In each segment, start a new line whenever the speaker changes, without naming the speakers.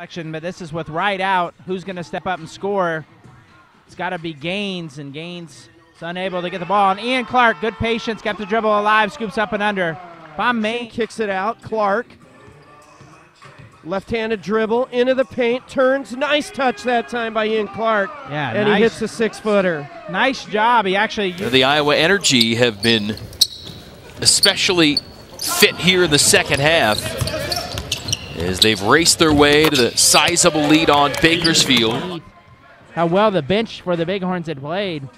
But this is with right out. Who's going to step up and score? It's got to be Gaines, and Gaines is unable to get the ball. And Ian Clark, good patience, kept the dribble alive, scoops up and under. If I'm
kicks it out. Clark. Left-handed dribble into the paint, turns. Nice touch that time by Ian Clark.
Yeah,
and
nice.
he hits the six-footer.
Nice job. He actually.
The Iowa Energy have been especially fit here in the second half as they've raced their way to the sizable lead on Bakersfield.
How well the bench for the Bighorns had played.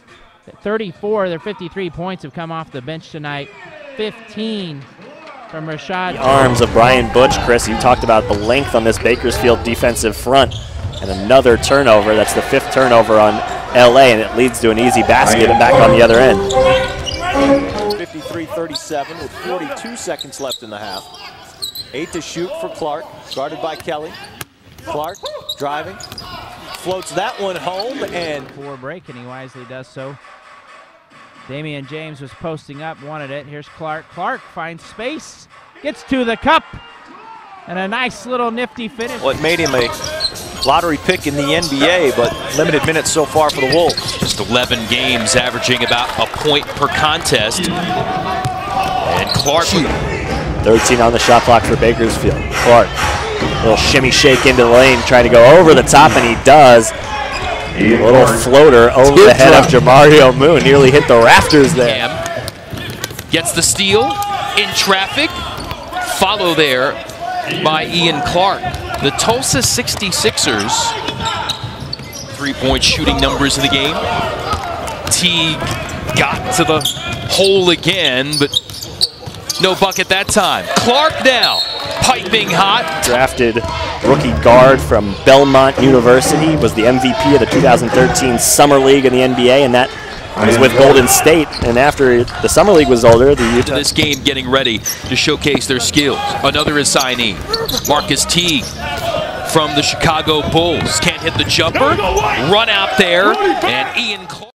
34, their 53 points have come off the bench tonight. 15 from Rashad.
The arms of Brian Butch, Chris. You talked about the length on this Bakersfield defensive front. And another turnover. That's the fifth turnover on LA, and it leads to an easy basket and back on the other end.
53-37 with 42 seconds left in the half. Eight to shoot for Clark, guarded by Kelly. Clark driving, floats that one home, and
for break, and he wisely does so. Damion James was posting up, wanted it. Here's Clark. Clark finds space, gets to the cup, and a nice little nifty finish.
What made him a lottery pick in the NBA, but limited minutes so far for the Wolves.
Just 11 games, averaging about a point per contest. And Clark.
13 on the shot clock for Bakersfield. Clark, little shimmy shake into the lane, trying to go over the top, and he does. A little floater over the head of Jamario Moon, nearly hit the rafters there.
Cam gets the steal in traffic. Follow there by Ian Clark. The Tulsa 66ers, three-point shooting numbers of the game. Teague got to the hole again, but no bucket that time. Clark now, piping hot.
Drafted rookie guard from Belmont University, was the MVP of the 2013 Summer League in the NBA, and that was with Golden State. And after the Summer League was older, the Utah.
This game getting ready to showcase their skills. Another assignee, Marcus Teague from the Chicago Bulls. Can't hit the jumper, run out there, and Ian Clark.